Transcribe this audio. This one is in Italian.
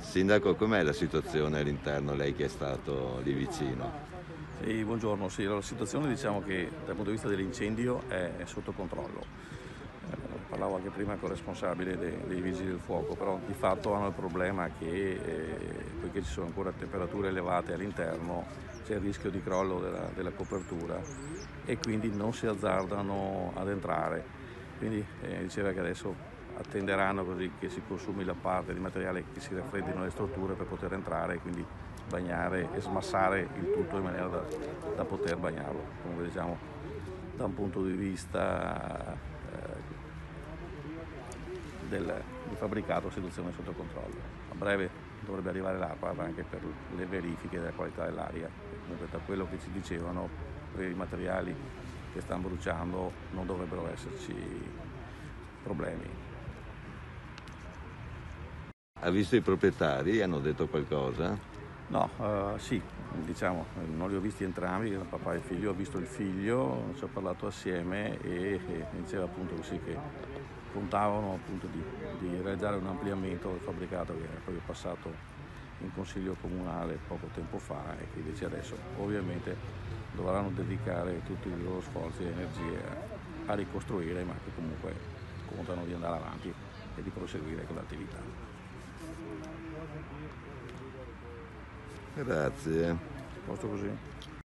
Sindaco, com'è la situazione all'interno, lei che è stato lì vicino? Sì, buongiorno, sì, la situazione diciamo che dal punto di vista dell'incendio è, sotto controllo. Eh, parlavo anche prima con il responsabile dei, dei vigili del fuoco, però di fatto hanno il problema che eh, poiché ci sono ancora temperature elevate all'interno c'è il rischio di crollo della, della copertura e quindi non si azzardano ad entrare. Quindi eh, diceva che adesso attenderanno così che si consumi la parte di materiale che si raffreddino le strutture per poter entrare e quindi bagnare e smassare il tutto in maniera da, da poter bagnarlo. Comunque diciamo da un punto di vista eh, del, del, fabbricato situazione sotto controllo. A breve dovrebbe arrivare l'acqua anche per le verifiche della qualità dell'aria. Comunque da quello che ci dicevano per i materiali che stanno bruciando non dovrebbero esserci problemi. Ha visto i proprietari? Hanno detto qualcosa? No, uh, sì, diciamo, non li ho visti entrambi, papà e figlio, ho visto il figlio, ci ho parlato assieme e, e diceva appunto così che puntavano appunto di, di, realizzare un ampliamento del fabbricato che era proprio passato in consiglio comunale poco tempo fa e che invece adesso ovviamente dovranno dedicare tutti i loro sforzi e energie a, a ricostruire ma che comunque contano di andare avanti e di proseguire con l'attività. Grazie. Posto così.